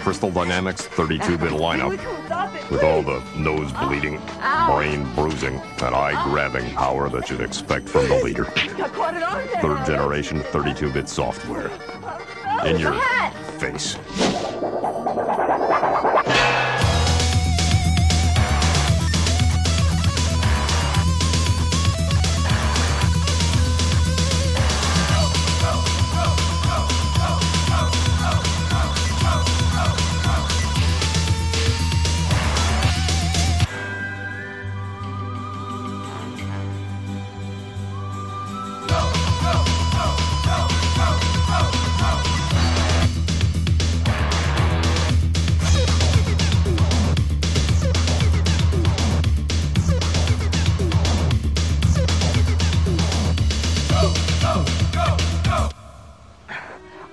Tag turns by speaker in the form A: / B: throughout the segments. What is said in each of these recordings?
A: Crystal Dynamics 32-bit lineup with all the nose bleeding, brain bruising, and eye-grabbing power that you'd expect from the leader. Third generation 32-bit software. In your face.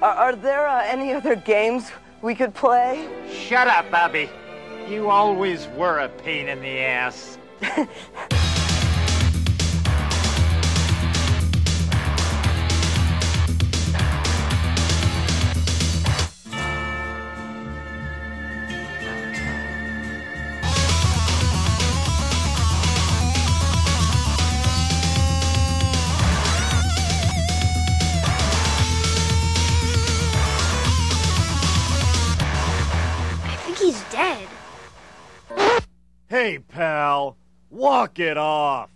B: Are, are there uh, any other games we could play?
C: Shut up, Bobby. You always were a pain in the ass.
D: dead.
C: Hey, pal. Walk it off.